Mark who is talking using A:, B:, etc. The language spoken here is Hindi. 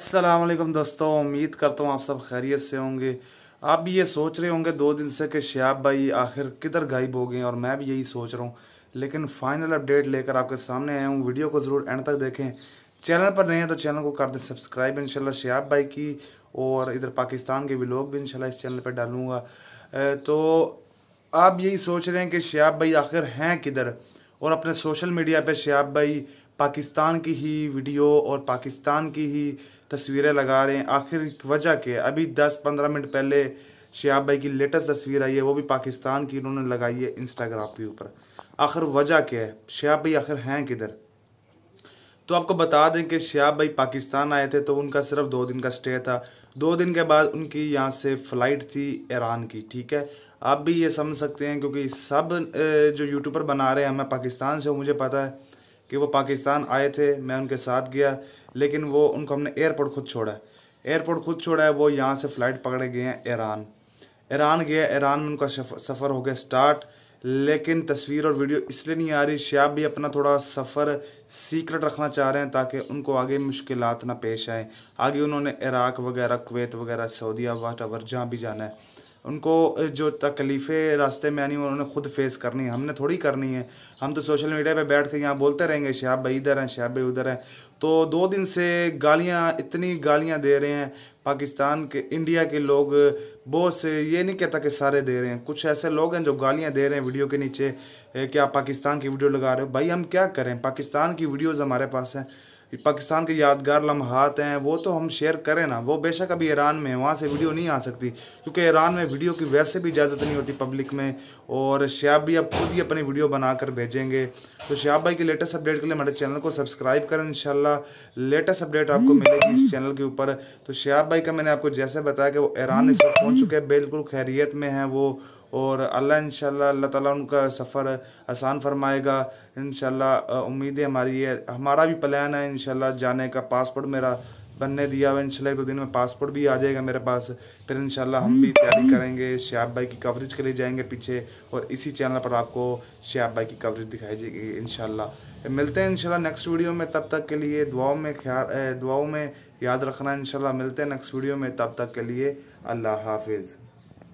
A: असलम दोस्तों, उम्मीद करता हूँ आप सब खैरियत से होंगे। आप भी ये सोच रहे होंगे, दो दिन से कि शयाब भाई आखिर किधर गायब हो गए और मैं भी यही सोच रहा हूँ। लेकिन फाइनल अपडेट लेकर आपके सामने आया हूँ। वीडियो को ज़रूर एंड तक देखें। चैनल पर नहीं है तो चैनल को कर दें सब्सक्राइब इनशाला शयाब भाई की, और इधर पाकिस्तान के भी लोग भी इनशाला इस चैनल पर डालूँगा। तो आप यही सोच रहे हैं कि शयाब भाई आखिर हैं किधर? और अपने सोशल मीडिया पर शयाब भाई पाकिस्तान की ही वीडियो और पाकिस्तान की ही तस्वीरें लगा रहे हैं। आखिर वजह क्या अभी 10-15 मिनट पहले शियाब भाई की लेटेस्ट तस्वीर आई है, वो भी पाकिस्तान की उन्होंने लगाई है इंस्टाग्राम के ऊपर। आखिर वजह क्या है? शियाब भाई आखिर हैं किधर? तो आपको बता दें कि शियाब भाई पाकिस्तान आए थे तो उनका सिर्फ़ दो दिन का स्टे था। दो दिन के बाद उनकी यहाँ से फ़्लाइट थी ईरान की, ठीक है? आप भी ये समझ सकते हैं क्योंकि सब जो यूट्यूबर बना रहे हैं मैं पाकिस्तान से हूँ मुझे पता है। कि वो पाकिस्तान आए थे, मैं उनके साथ गया, लेकिन वो, उनको हमने एयरपोर्ट खुद छोड़ा है। एयरपोर्ट खुद छोड़ा है, वो यहाँ से फ़्लाइट पकड़े गए हैं ईरान ईरान गया ईरान में उनका सफ़र हो गया स्टार्ट लेकिन तस्वीर और वीडियो इसलिए नहीं आ रही शायद भी अपना थोड़ा सफ़र सीक्रेट रखना चाह रहे हैं ताकि उनको आगे मुश्किल ना पेश आए। आगे उन्होंने इराक वगैरह कुवैत वगैरह सऊदिया वाट जहाँ भी जाना है। उनको जो तकलीफ़ें रास्ते में आनी, उन्होंने खुद फेस करनी है। हमने थोड़ी करनी है। हम तो सोशल मीडिया पे बैठ के यहाँ बोलते रहेंगे शहाब भाई इधर हैं शहाब भाई उधर हैं। तो दो दिन से गालियाँ, इतनी गालियाँ दे रहे हैं पाकिस्तान के, इंडिया के लोग। बहुत से, ये नहीं कहता कि सारे दे रहे हैं। कुछ ऐसे लोग हैं जो गालियाँ दे रहे हैं वीडियो के नीचे कि आप पाकिस्तान की वीडियो लगा रहे हो? भाई, हम क्या करें? पाकिस्तान की वीडियोज़ हमारे पास हैं। पाकिस्तान के यादगार लम्हात हैं, वो तो हम शेयर करें ना। वो बेशक अभी ईरान में है, वहाँ से वीडियो नहीं आ सकती, क्योंकि ईरान में वीडियो की वैसे भी इजाज़त नहीं होती पब्लिक में, और श्याब भी अब खुद ही अपनी वीडियो बनाकर भेजेंगे। तो श्याब भाई की लेटेस्ट अपडेट के लिए हमारे चैनल को सब्सक्राइब करें इनशाला लेटेस्ट अपडेट आपको मिलेगी इस चैनल के ऊपर। तो श्याब भाई का मैंने आपको जैसे बताया कि वो ईरान इस वक्त पहुँच चुके हैं, बिल्कुल खैरियत में हैं वो। और अल्लाह इंशाल्लाह, अल्लाह ताला उनका सफ़र आसान फरमाएगा। इन उम्मीदें हमारी है हमारा भी प्लान है इंशाल्लाह जाने का। पासपोर्ट मेरा बनने दिया हुआ इंशाल्लाह दो दिन में पासपोर्ट भी आ जाएगा मेरे पास। फिर इंशाल्लाह हम भी तैयारी करेंगे श्याब भाई की कवरेज के लिए जाएँगे पीछे और इसी चैनल पर आपको श्याब भाई की कवरेज दिखाई जाएगी इंशाल्लाह। मिलते हैं इंशाल्लाह नेक्स्ट वीडियो में, तब तक के लिए दुआओं में ख्याल दुआओं में याद रखना इंशाल्लाह। मिलते हैं नेक्स्ट वीडियो में, तब तक के लिए अल्लाह हाफिज़।